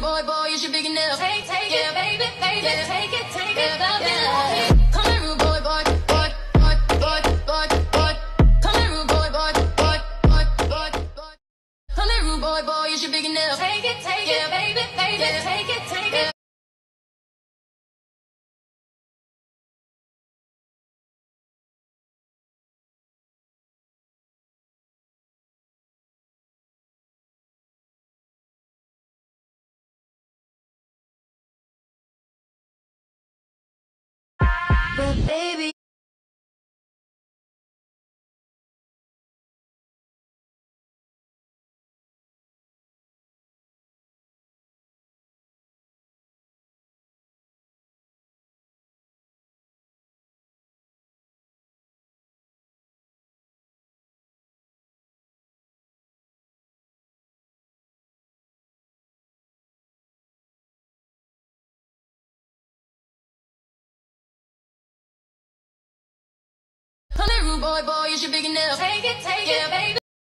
rude boy, boy, is your big enough? Take, take it, baby, baby, take it, take it, love it. Come here, rude boy, boy, boy, boy, boy, boy, boy. Come here, rude boy, boy, boy, boy, boy, boy. Come here, rude boy, boy, is your big enough? Take it, take it, baby, baby, take it, take it. Boy, boy, is you big enough? Take it, take it, baby,